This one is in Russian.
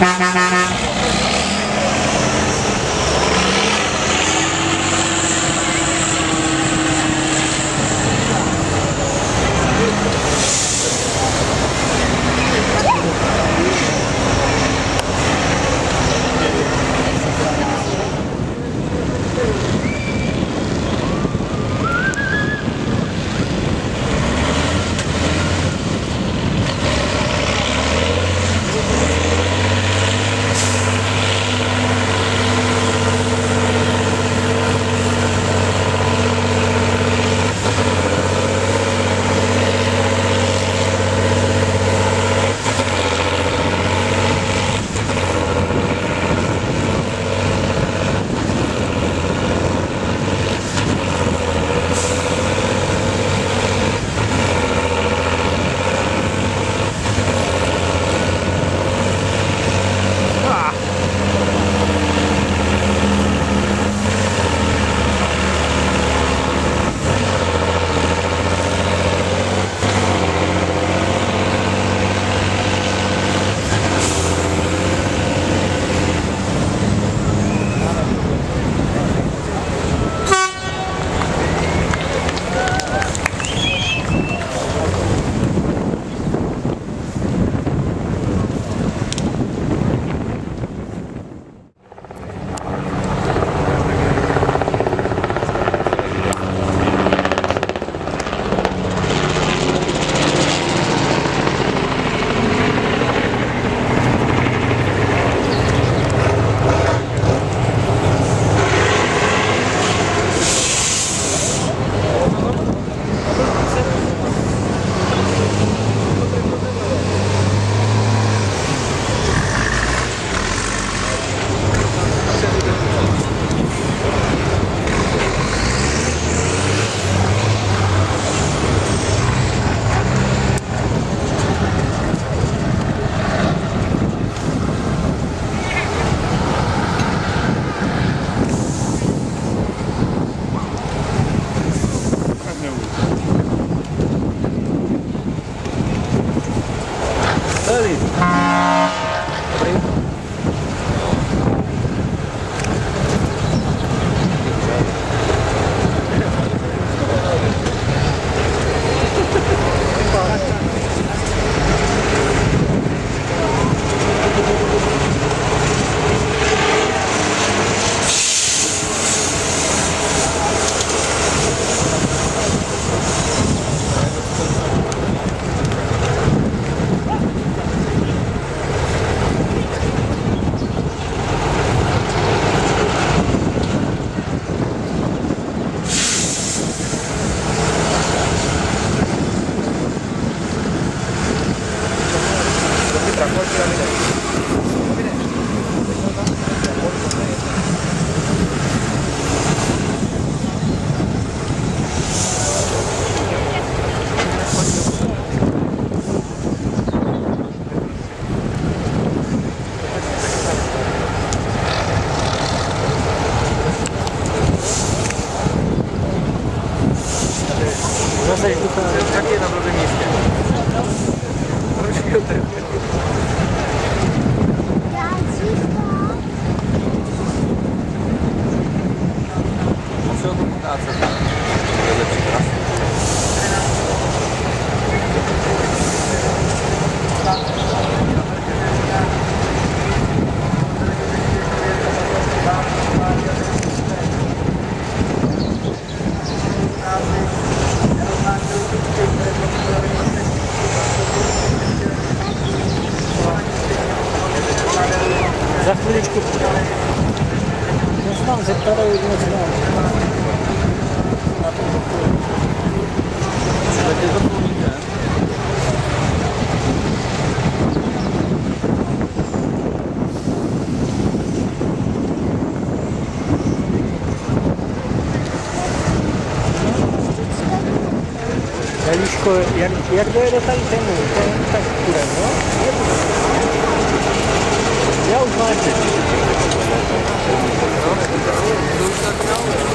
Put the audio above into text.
呐呐呐呐 beleza. Obrigado. компьютере. こうややりがいで足りてんのに全然くらいのいやうまいです avião.